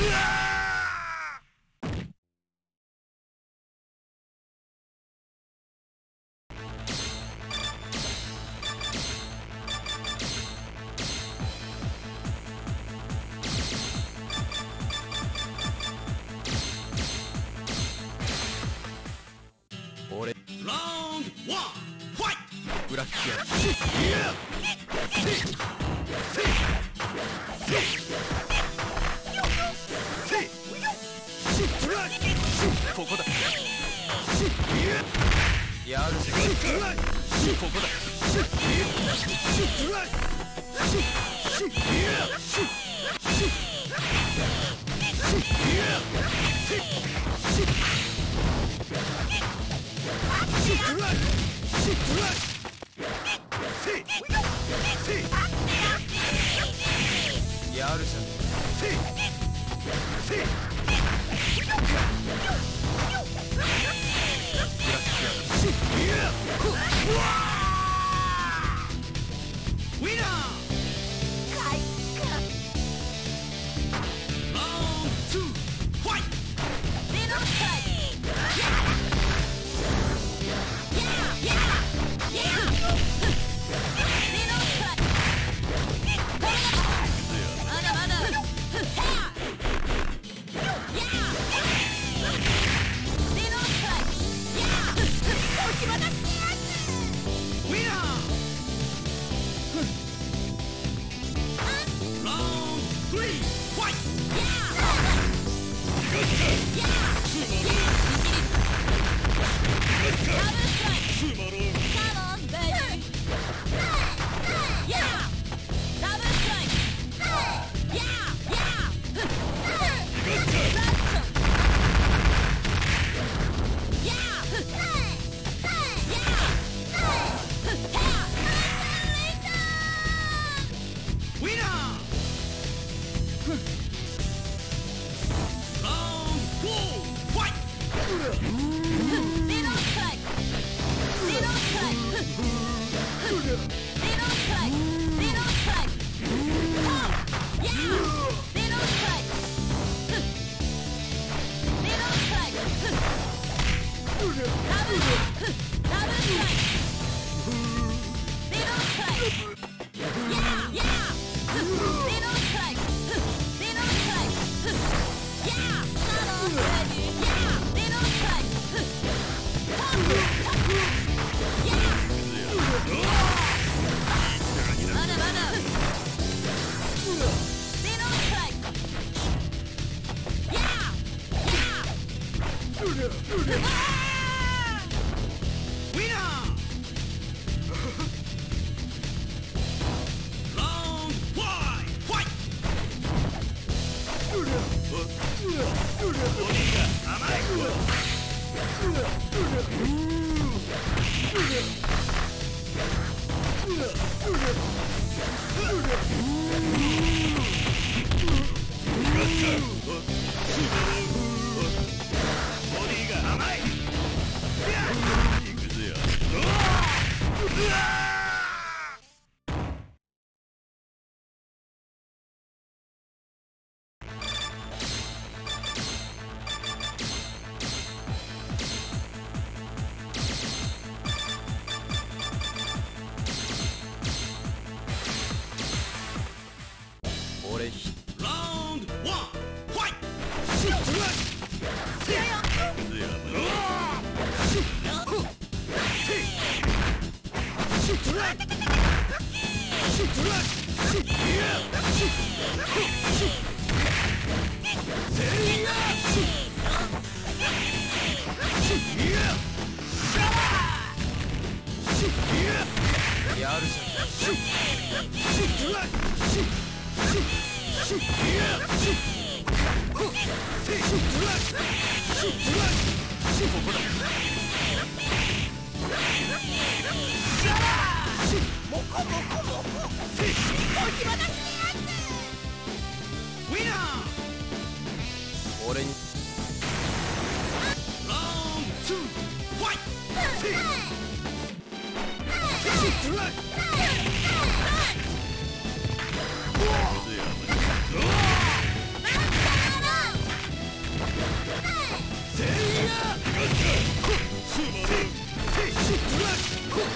Yeah! Look! Julia! Julia! Cool.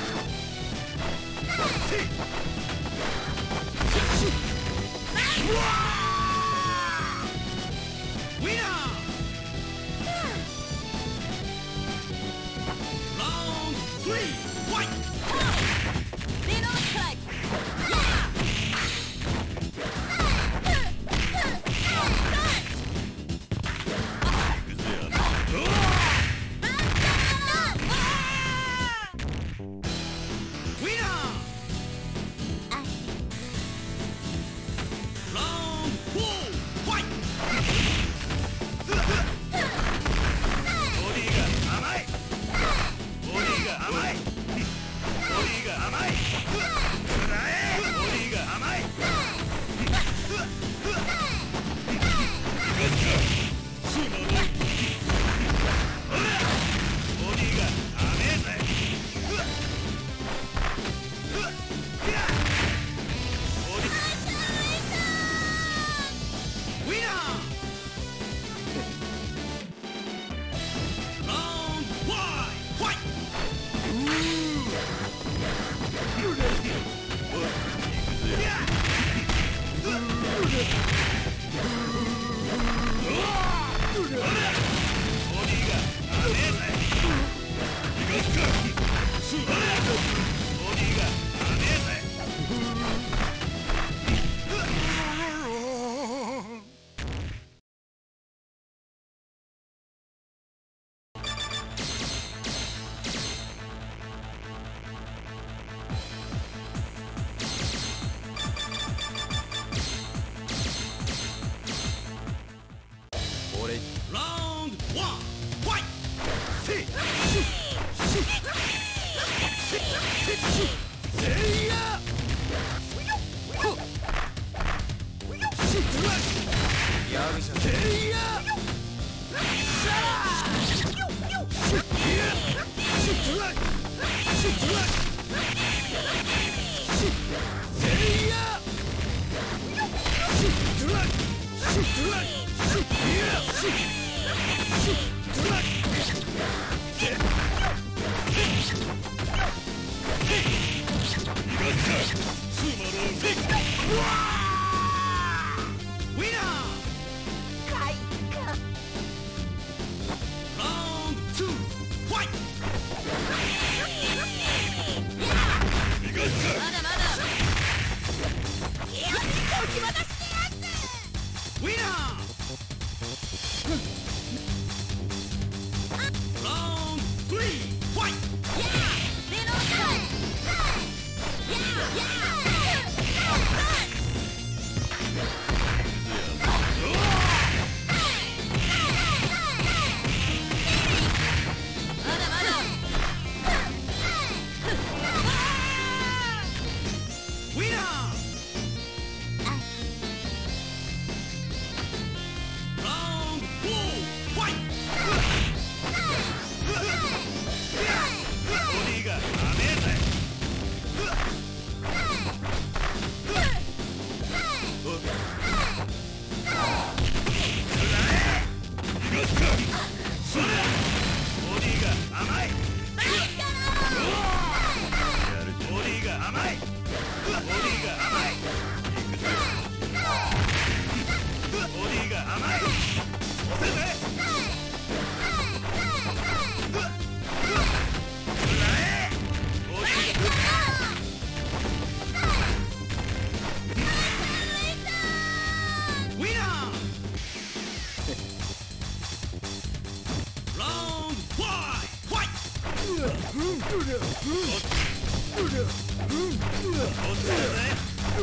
や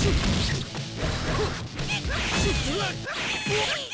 るじゃん行くぜやるじゃん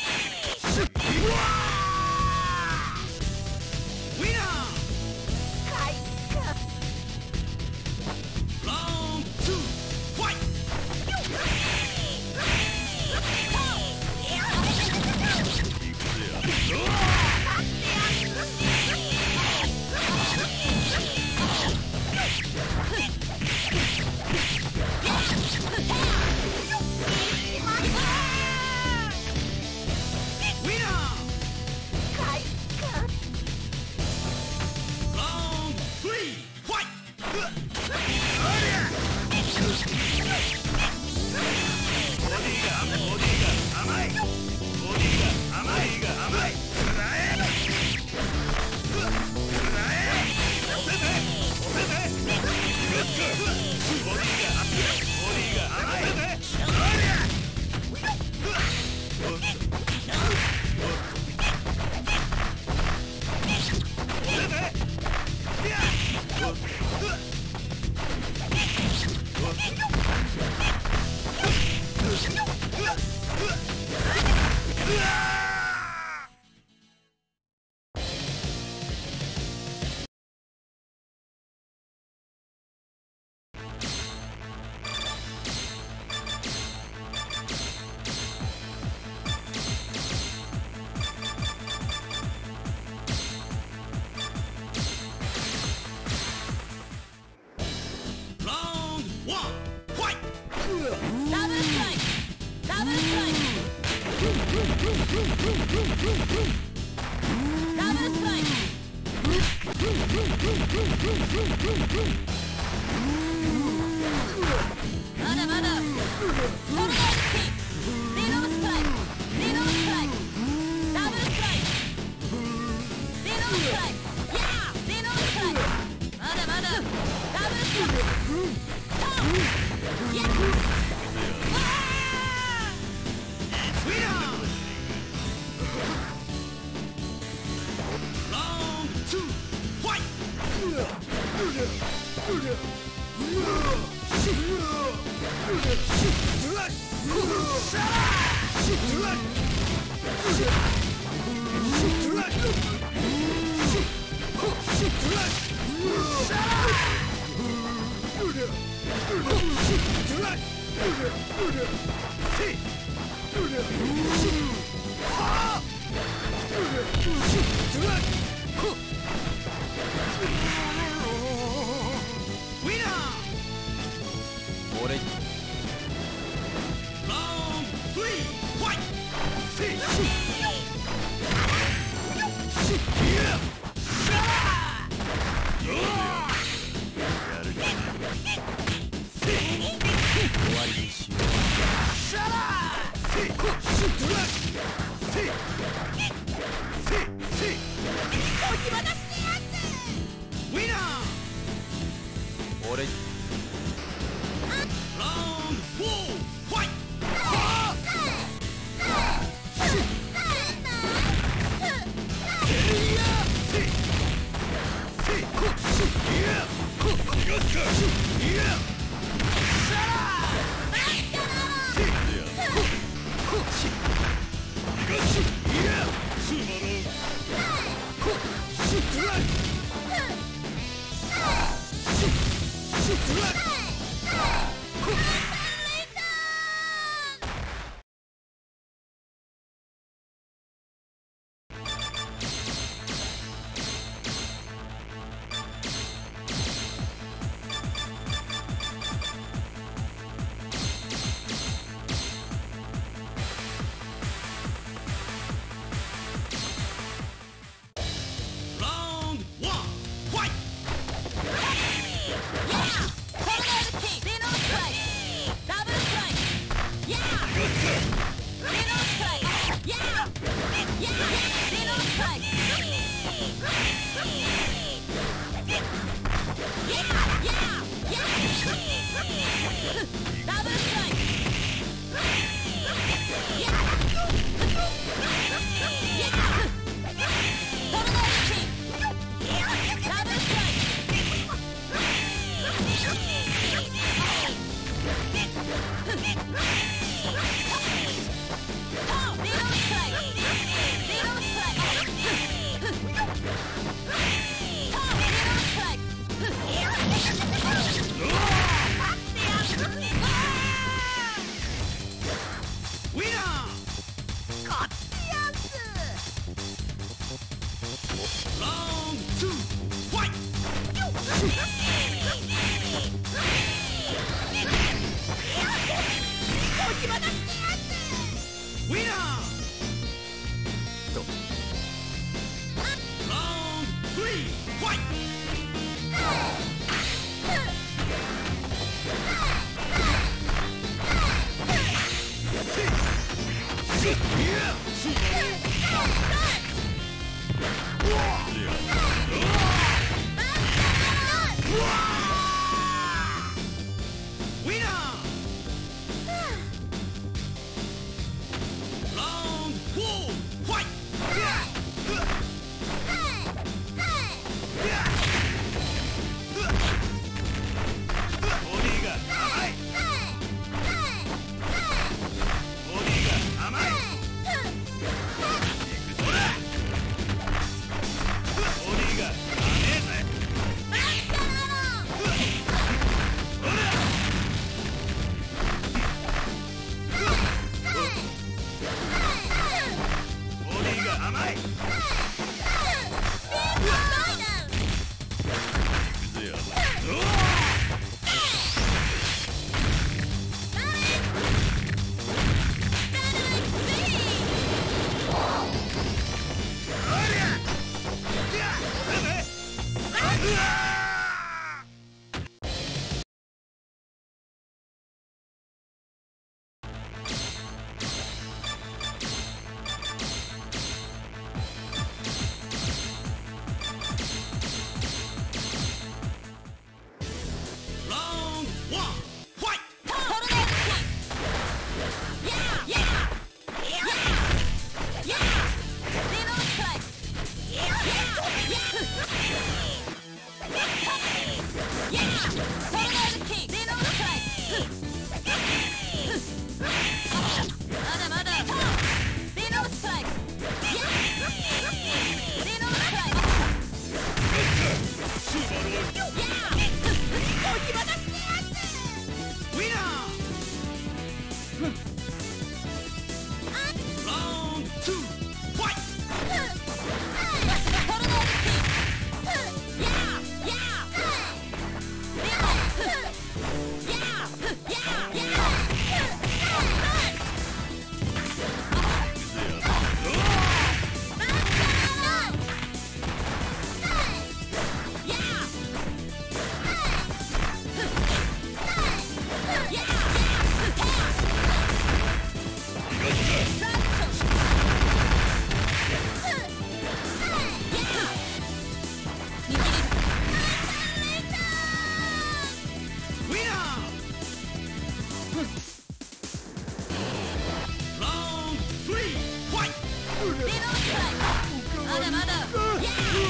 Shit! 俺 Ha ha ha!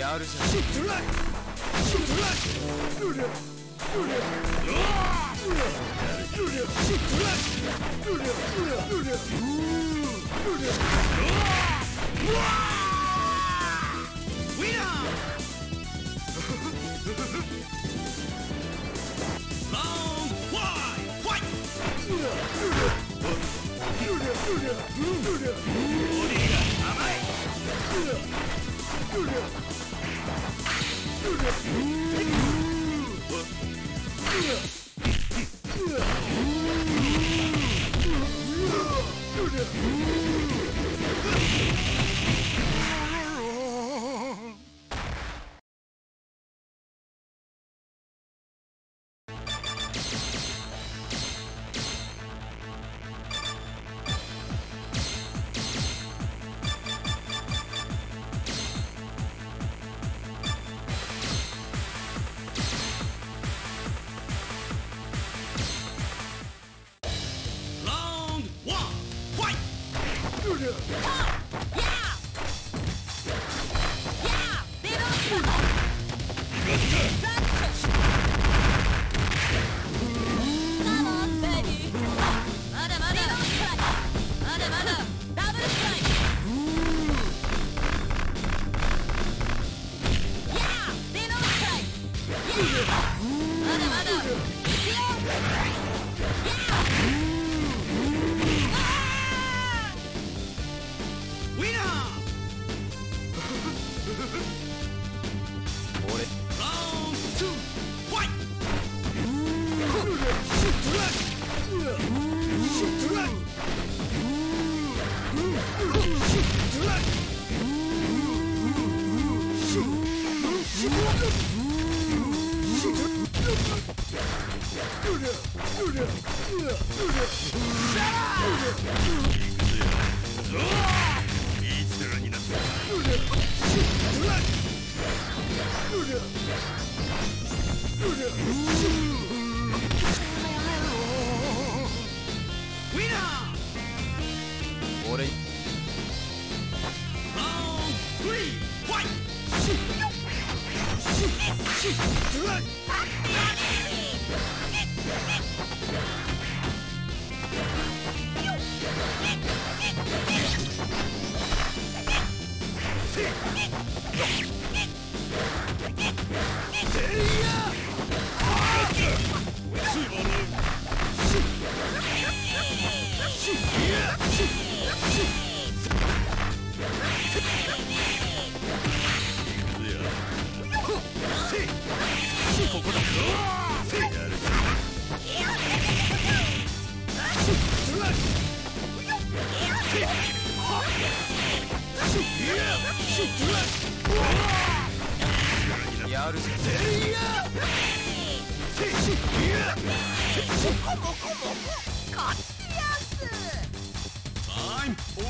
やるじゃん。Shoot right! Shoot right! Yeah. Hum. Oh.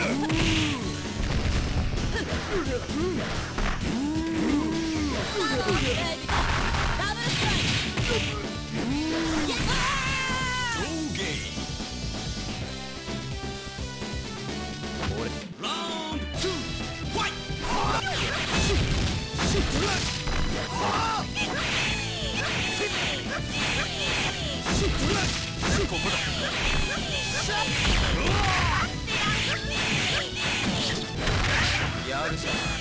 やるじ Shoot!